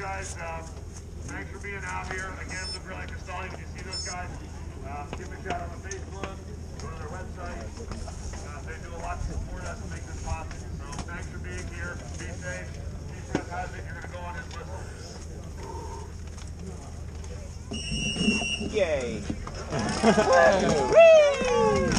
guys, um, thanks for being out here. Again, look really like a stallion. If you see those guys, uh, give them a shout out on Facebook, go to their website. Uh, they do a lot to support us and make this possible. So thanks for being here. Be safe. Keep Seth has it. You're going to go on his whistle. Yay.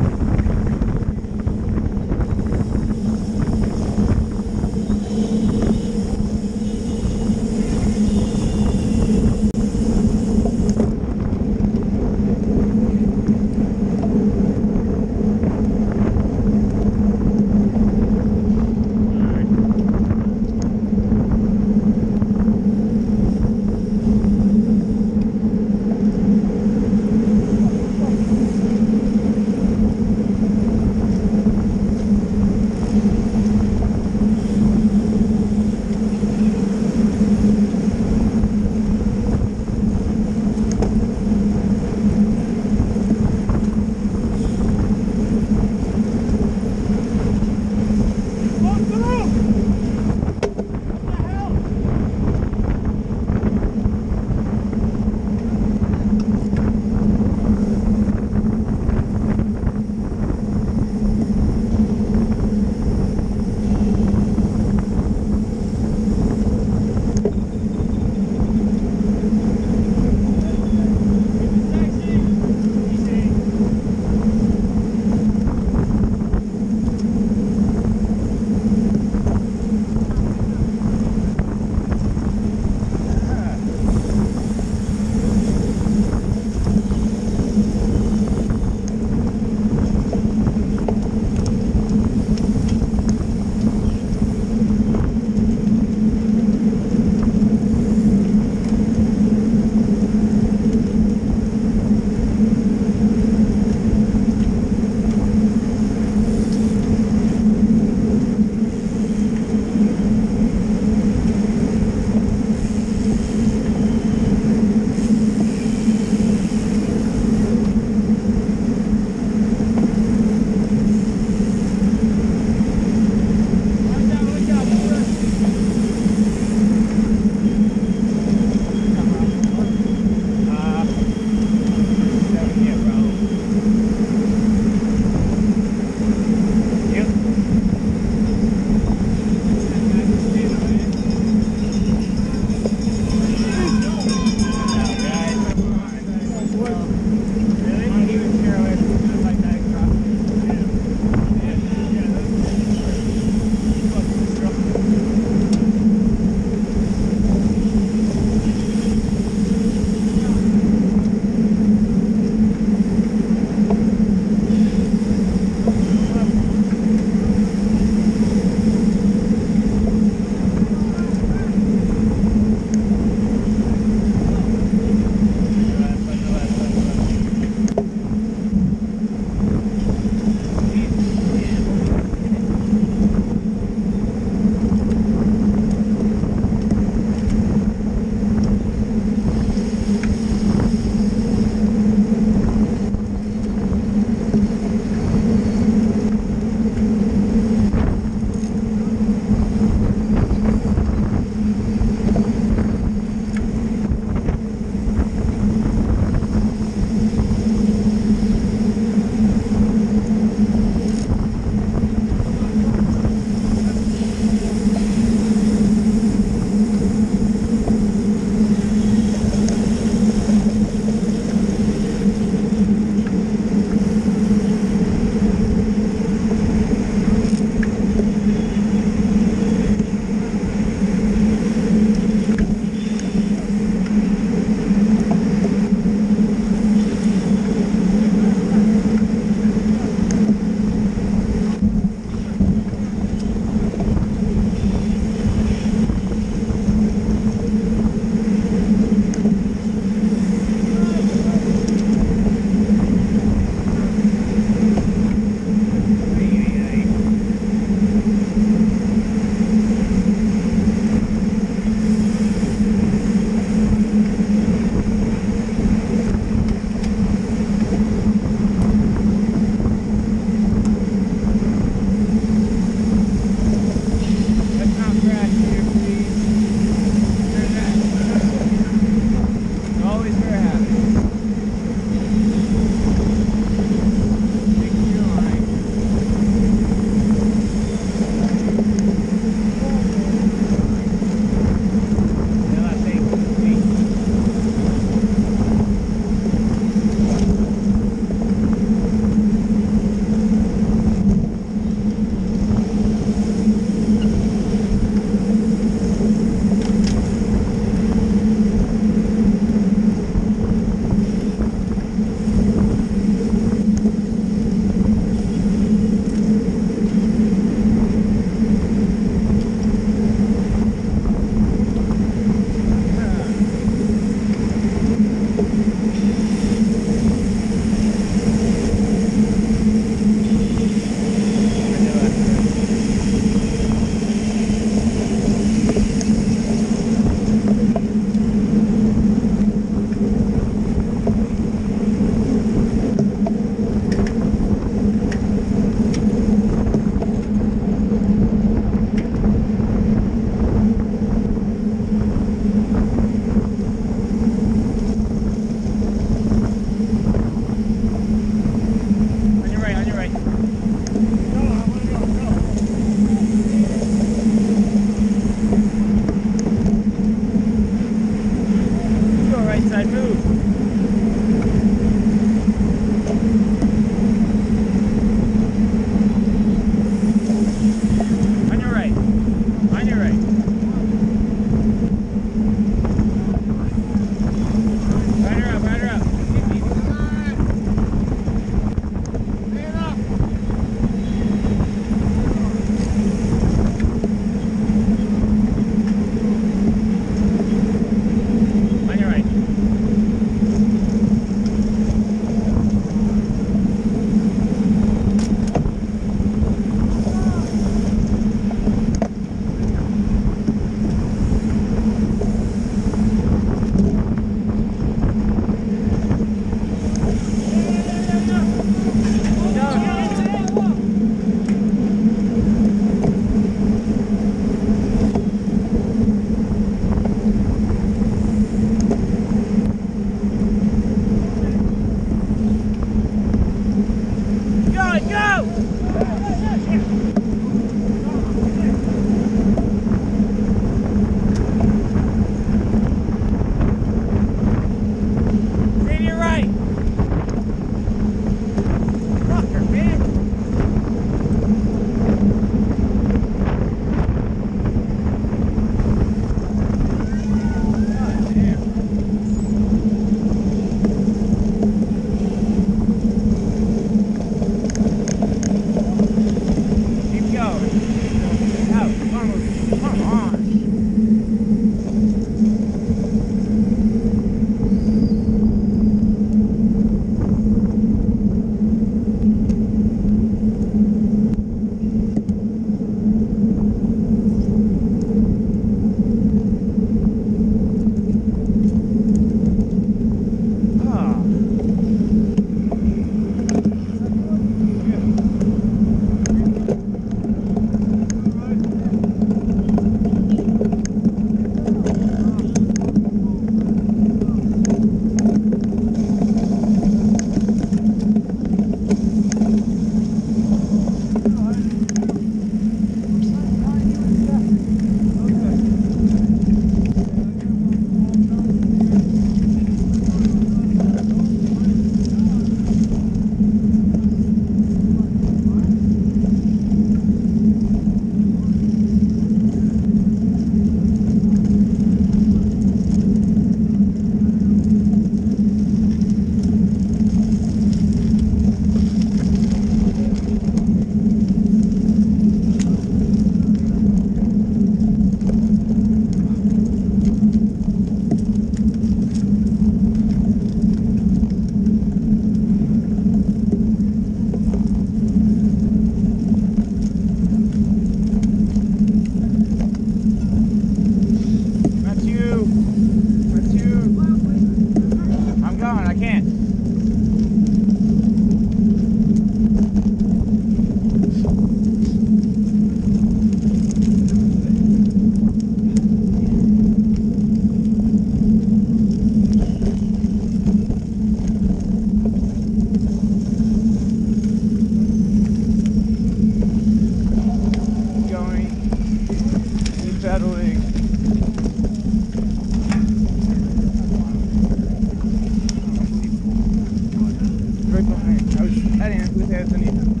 Anthony.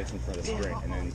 In contention for the sprint, and then